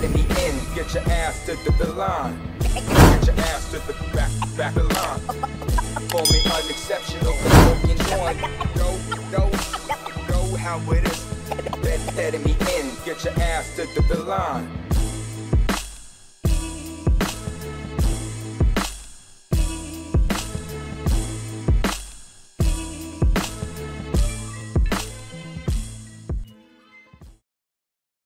letting me in. Get your ass to the, the line. Get your ass to the back, back the line. Call me unexceptional for smoking joint. Know, know, how it is. Let, letting me in. Get your ass to the, the line.